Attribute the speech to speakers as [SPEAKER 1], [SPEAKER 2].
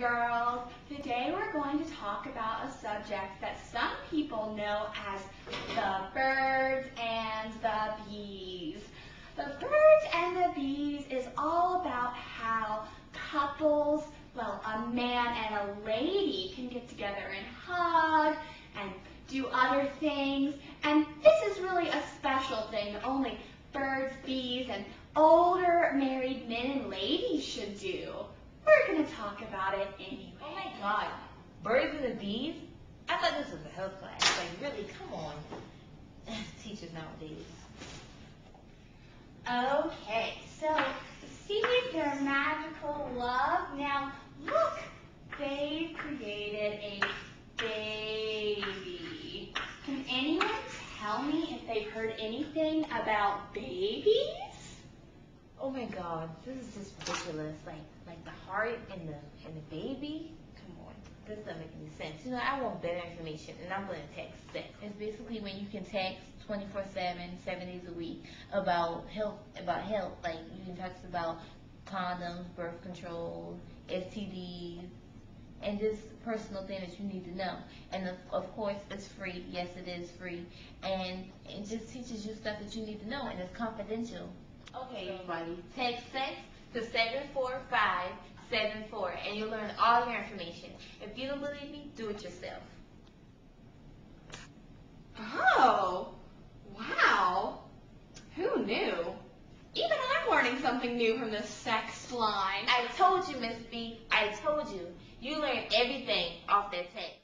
[SPEAKER 1] girls. Today we're going to talk about a subject that some people know as the birds and the bees. The birds and the bees is all about how couples, well, a man and a lady can get together and hug and do other things. And this is really a special thing that only birds, bees, and older married men and ladies should do. We're going to talk about it anyway.
[SPEAKER 2] Oh my god, birds and the bees? I thought this was a health class. Like, really, come on. Teachers nowadays.
[SPEAKER 1] Okay, so see their magical love. Now, look, they've created a baby. Can anyone tell me if they've heard anything about babies?
[SPEAKER 2] Oh my god, this is just ridiculous. Like, like the heart and the and the baby. Come on, this doesn't make any sense. You know, I want better information, and I'm gonna text SEXT.
[SPEAKER 3] It's basically when you can text 24/7, seven days a week about health, about health. Like you can text about condoms, birth control, STDs, and just personal things that you need to know. And of, of course, it's free. Yes, it is free, and it just teaches you stuff that you need to know, and it's confidential.
[SPEAKER 2] Okay, everybody, text SEXT to 74574, and you'll learn all your information. If you don't believe me, do it yourself.
[SPEAKER 1] Oh, wow. Who knew? Even I'm learning something new from this SEXT line.
[SPEAKER 2] I told you, Miss B. I told you. You learn everything off that text.